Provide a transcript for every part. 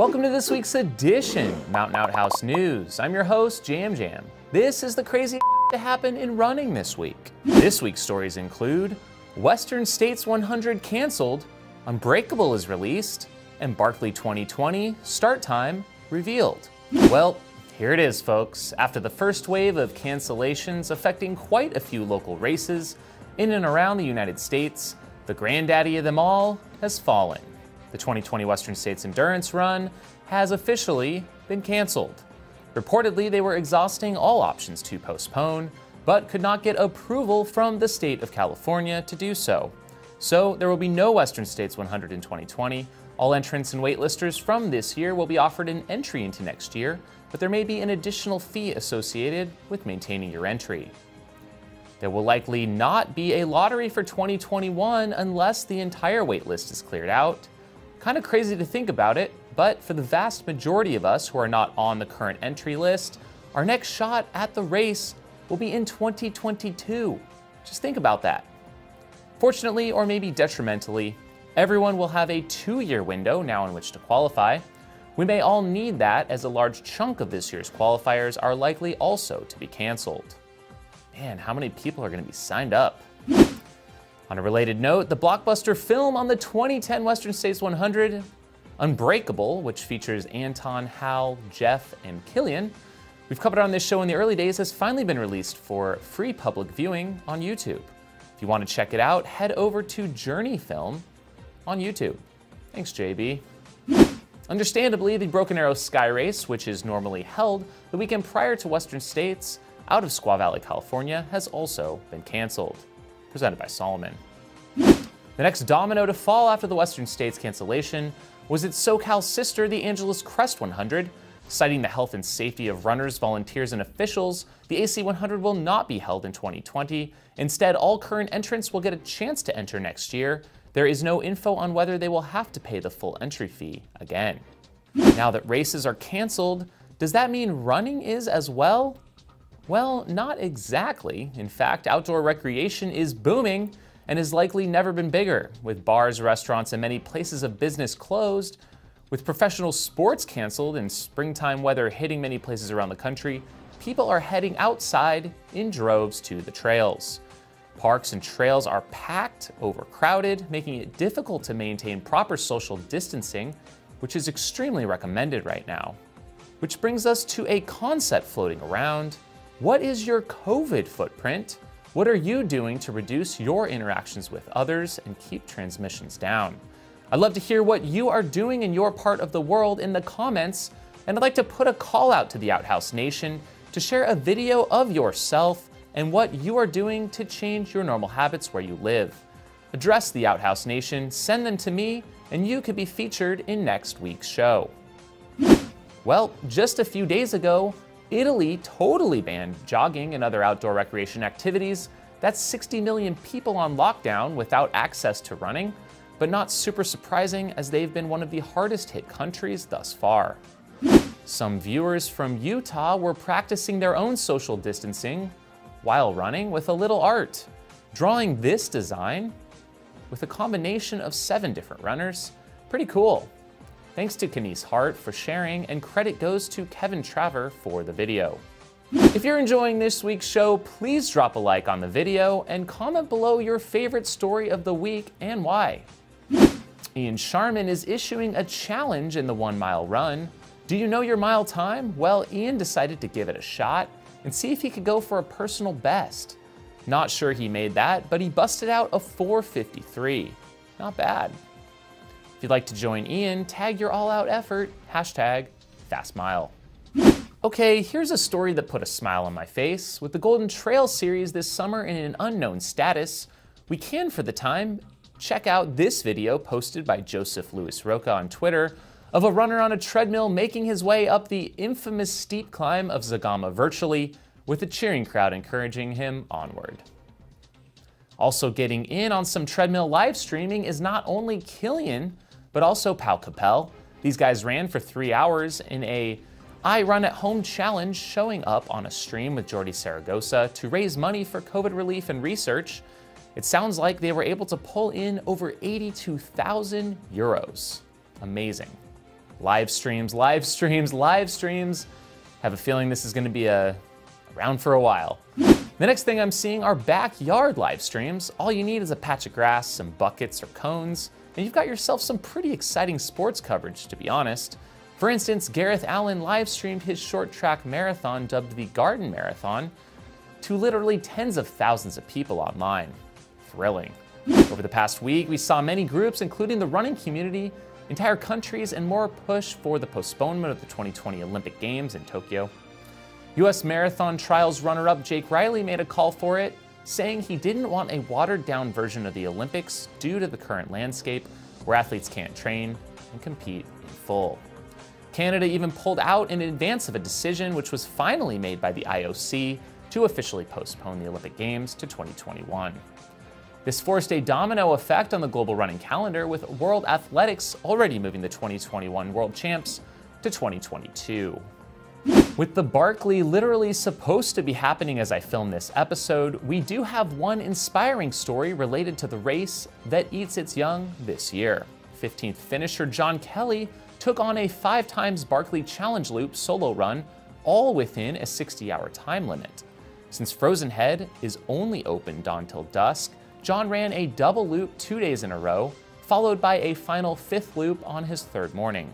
Welcome to this week's edition Mountain Outhouse News. I'm your host, Jam Jam. This is the crazy to happen in running this week. This week's stories include Western States 100 canceled, Unbreakable is released, and Barkley 2020 start time revealed. Well, here it is, folks. After the first wave of cancellations affecting quite a few local races in and around the United States, the granddaddy of them all has fallen. The 2020 Western States Endurance Run has officially been canceled. Reportedly, they were exhausting all options to postpone, but could not get approval from the state of California to do so. So there will be no Western States 100 in 2020. All entrants and waitlisters from this year will be offered an entry into next year, but there may be an additional fee associated with maintaining your entry. There will likely not be a lottery for 2021 unless the entire waitlist is cleared out. Kind of crazy to think about it, but for the vast majority of us who are not on the current entry list, our next shot at the race will be in 2022. Just think about that. Fortunately, or maybe detrimentally, everyone will have a two year window now in which to qualify. We may all need that as a large chunk of this year's qualifiers are likely also to be canceled. Man, how many people are going to be signed up? On a related note, the blockbuster film on the 2010 Western States 100, Unbreakable, which features Anton, Hal, Jeff, and Kilian, we've covered on this show in the early days, has finally been released for free public viewing on YouTube. If you want to check it out, head over to Journey Film on YouTube. Thanks, JB. Understandably, the Broken Arrow Sky Race, which is normally held the weekend prior to Western States out of Squaw Valley, California, has also been canceled presented by Salomon. The next domino to fall after the Western States cancellation was its SoCal sister, the Angeles Crest 100. Citing the health and safety of runners, volunteers, and officials, the AC 100 will not be held in 2020. Instead, all current entrants will get a chance to enter next year. There is no info on whether they will have to pay the full entry fee again. Now that races are canceled, does that mean running is as well? Well, not exactly. In fact, outdoor recreation is booming and has likely never been bigger, with bars, restaurants, and many places of business closed. With professional sports canceled and springtime weather hitting many places around the country, people are heading outside in droves to the trails. Parks and trails are packed, overcrowded, making it difficult to maintain proper social distancing, which is extremely recommended right now. Which brings us to a concept floating around what is your COVID footprint? What are you doing to reduce your interactions with others and keep transmissions down? I'd love to hear what you are doing in your part of the world in the comments, and I'd like to put a call out to the Outhouse Nation to share a video of yourself and what you are doing to change your normal habits where you live. Address the Outhouse Nation, send them to me, and you could be featured in next week's show. Well, just a few days ago, Italy totally banned jogging and other outdoor recreation activities. That's 60 million people on lockdown without access to running, but not super surprising as they've been one of the hardest hit countries thus far. Some viewers from Utah were practicing their own social distancing while running with a little art, drawing this design with a combination of seven different runners. Pretty cool. Thanks to Kenise Hart for sharing, and credit goes to Kevin Traver for the video. If you're enjoying this week's show, please drop a like on the video and comment below your favorite story of the week and why. Ian Sharman is issuing a challenge in the one mile run. Do you know your mile time? Well, Ian decided to give it a shot and see if he could go for a personal best. Not sure he made that, but he busted out a 453. Not bad. If you'd like to join Ian, tag your all-out effort, hashtag FastMile. Okay, here's a story that put a smile on my face. With the Golden Trail series this summer in an unknown status, we can, for the time, check out this video posted by Joseph Lewis Roca on Twitter of a runner on a treadmill making his way up the infamous steep climb of Zegama virtually, with a cheering crowd encouraging him onward. Also getting in on some treadmill live streaming is not only Kilian, but also Pau Capell. These guys ran for three hours in a I Run at Home challenge, showing up on a stream with Jordi Zaragoza to raise money for COVID relief and research. It sounds like they were able to pull in over 82,000 euros. Amazing. Live streams, live streams, live streams. Have a feeling this is gonna be a, around for a while. The next thing I'm seeing are backyard live streams. All you need is a patch of grass, some buckets or cones, and you've got yourself some pretty exciting sports coverage, to be honest. For instance, Gareth Allen live streamed his short track marathon dubbed the Garden Marathon to literally tens of thousands of people online. Thrilling. Over the past week, we saw many groups, including the running community, entire countries, and more push for the postponement of the 2020 Olympic Games in Tokyo. U.S. Marathon Trials runner up Jake Riley made a call for it, saying he didn't want a watered down version of the Olympics due to the current landscape where athletes can't train and compete in full. Canada even pulled out in advance of a decision which was finally made by the IOC to officially postpone the Olympic Games to 2021. This forced a domino effect on the global running calendar, with World Athletics already moving the 2021 World Champs to 2022. With the Barkley literally supposed to be happening as I film this episode, we do have one inspiring story related to the race that eats its young this year. 15th finisher John Kelly took on a five times Barkley Challenge Loop solo run, all within a 60 hour time limit. Since Frozen Head is only open dawn till dusk, John ran a double loop two days in a row, followed by a final fifth loop on his third morning.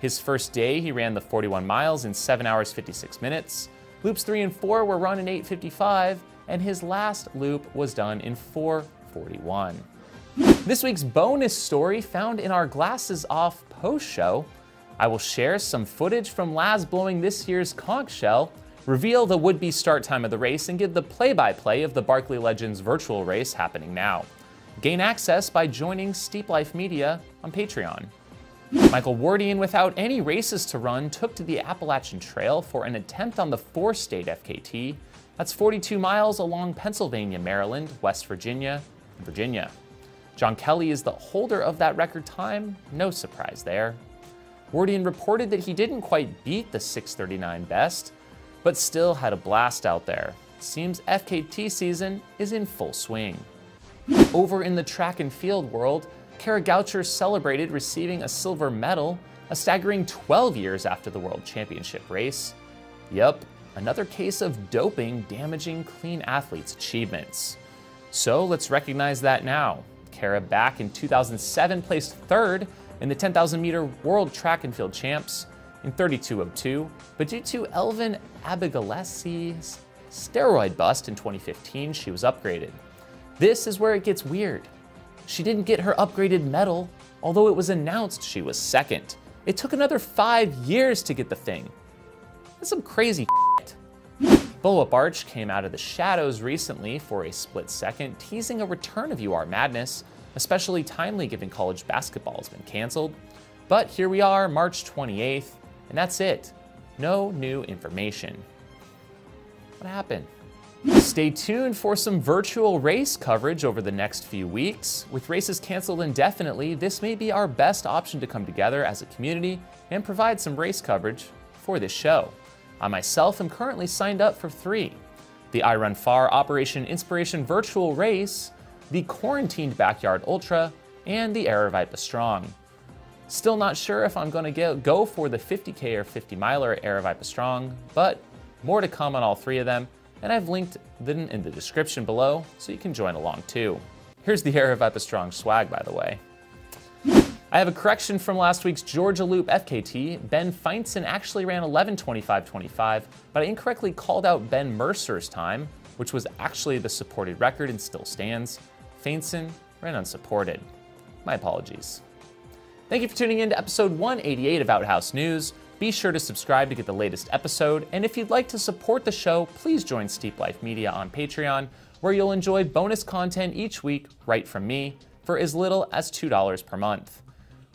His first day, he ran the 41 miles in 7 hours 56 minutes. Loops 3 and 4 were run in 8.55, and his last loop was done in 4.41. This week's bonus story found in our Glasses Off post show. I will share some footage from Laz blowing this year's conch shell, reveal the would be start time of the race, and give the play by play of the Barkley Legends virtual race happening now. Gain access by joining Steep Life Media on Patreon. Michael Wardian, without any races to run, took to the Appalachian Trail for an attempt on the four state FKT. That's 42 miles along Pennsylvania, Maryland, West Virginia, and Virginia. John Kelly is the holder of that record time, no surprise there. Wardian reported that he didn't quite beat the 639 best, but still had a blast out there. Seems FKT season is in full swing. Over in the track and field world, Kara Goucher celebrated receiving a silver medal a staggering 12 years after the World Championship race. Yup, another case of doping damaging clean athletes' achievements. So let's recognize that now. Kara back in 2007 placed third in the 10,000 meter World Track and Field Champs in 32.02, but due to Elvan Abeylegesse's steroid bust in 2015, she was upgraded. This is where it gets weird. She didn't get her upgraded medal, although it was announced she was second. It took another five years to get the thing. That's some crazy shit. Bulwa Barch came out of the shadows recently for a split second, teasing a return of UR Madness, especially timely given college basketball has been canceled. But here we are, March 28th, and that's it. No new information. What happened? Stay tuned for some virtual race coverage over the next few weeks. With races canceled indefinitely, this may be our best option to come together as a community and provide some race coverage for this show. I myself am currently signed up for three. The iRunFar Operation Inspiration Virtual Race, the Quarantined Backyard Ultra, and the Aravaipa Strong. Still not sure if I'm going to go for the 50K or 50 miler Aravaipa Strong, but more to come on all three of them and I've linked them in the description below so you can join along too. Here's the Aravaipa Strong swag, by the way. I have a correction from last week's Georgia Loop FKT. Ben Feinson actually ran 11.25.25, but I incorrectly called out Ben Mercer's time, which was actually the supported record and still stands. Feinson ran unsupported. My apologies. Thank you for tuning in to episode 188 of Outhouse News. Be sure to subscribe to get the latest episode, and if you'd like to support the show, please join Steep Life Media on Patreon, where you'll enjoy bonus content each week right from me for as little as $2 per month.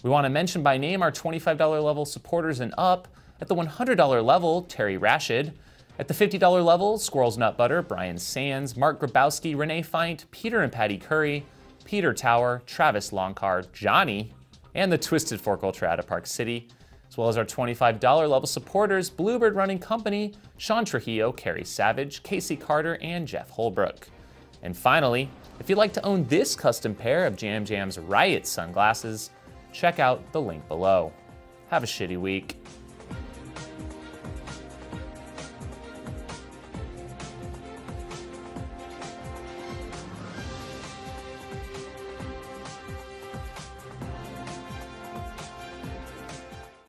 We want to mention by name our $25 level supporters and up. At the $100 level, Terry Rashid. At the $50 level, Squirrels Nut Butter, Brian Sands, Mark Grabowski, Renee Feint, Peter and Patty Curry, Peter Tower, Travis Longcar, Johnny, and the Twisted Fork Ultra out of Park City as well as our $25 level supporters, Bluebird Running Company, Sean Trujillo, Carrie Savage, Casey Carter, and Jeff Holbrook. And finally, if you'd like to own this custom pair of Jam Jam's Riot sunglasses, check out the link below. Have a shitty week.